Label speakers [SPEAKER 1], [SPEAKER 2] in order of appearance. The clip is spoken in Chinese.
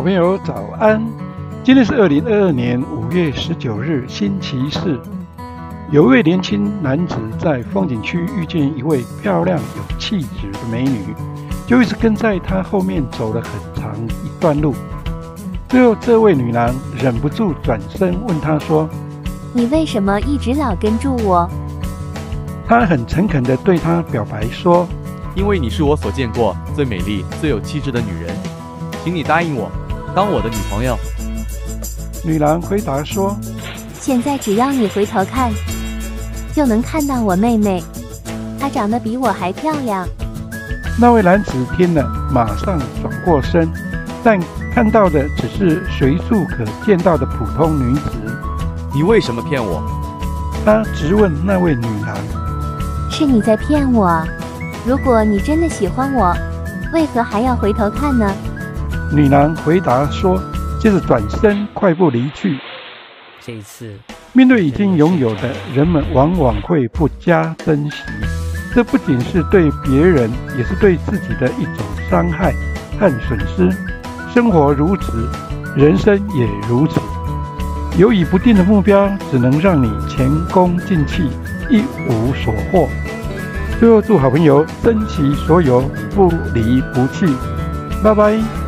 [SPEAKER 1] 好朋友早安，今天是二零二二年五月十九日，星期四。有一位年轻男子在风景区遇见一位漂亮有气质的美女，就一直跟在她后面走了很长一段路。最后，这位女郎忍不住转身问他说：“
[SPEAKER 2] 你为什么一直老跟住我？”
[SPEAKER 1] 他很诚恳地对她表白说：“
[SPEAKER 3] 因为你是我所见过最美丽、最有气质的女人，请你答应我。”当我的女朋友，
[SPEAKER 1] 女郎回答说：“
[SPEAKER 2] 现在只要你回头看，就能看到我妹妹，她长得比我还漂亮。”
[SPEAKER 1] 那位男子听了，马上转过身，但看到的只是随处可见到的普通女子。
[SPEAKER 3] 你为什么骗我？
[SPEAKER 1] 他直问那位女郎：“
[SPEAKER 2] 是你在骗我？如果你真的喜欢我，为何还要回头看呢？”
[SPEAKER 1] 女郎回答说：“接着转身快步离去。”
[SPEAKER 4] 这一次，
[SPEAKER 1] 面对已经拥有的，人们往往会不加珍惜。这不仅是对别人，也是对自己的一种伤害和损失。生活如此，人生也如此。犹豫不定的目标，只能让你前功尽弃，一无所获。最后，祝好朋友珍惜所有，不离不弃。拜拜。